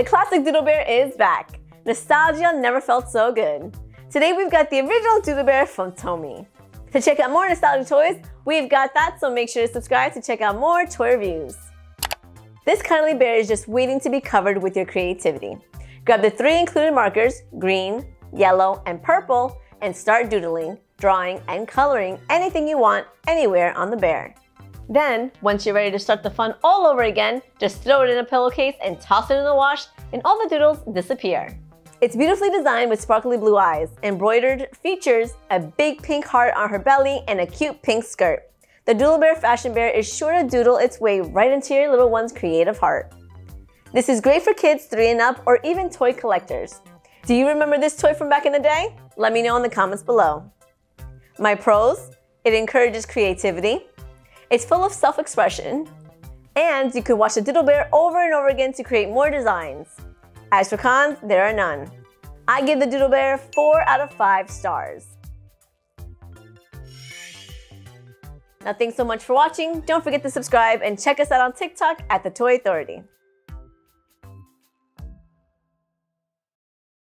The classic Doodle Bear is back. Nostalgia never felt so good. Today we've got the original Doodle Bear from Tomy. To check out more nostalgic toys, we've got that, so make sure to subscribe to check out more toy reviews. This cuddly bear is just waiting to be covered with your creativity. Grab the three included markers, green, yellow, and purple, and start doodling, drawing, and coloring anything you want anywhere on the bear. Then, once you're ready to start the fun all over again, just throw it in a pillowcase and toss it in the wash, and all the doodles disappear. It's beautifully designed with sparkly blue eyes. Embroidered features a big pink heart on her belly and a cute pink skirt. The Doodle Bear Fashion Bear is sure to doodle its way right into your little one's creative heart. This is great for kids 3 and up or even toy collectors. Do you remember this toy from back in the day? Let me know in the comments below. My pros, it encourages creativity, it's full of self-expression, and you could watch the Doodle Bear over and over again to create more designs. As for cons, there are none. I give the Doodle Bear 4 out of 5 stars. Now thanks so much for watching. Don't forget to subscribe and check us out on TikTok at The Toy Authority.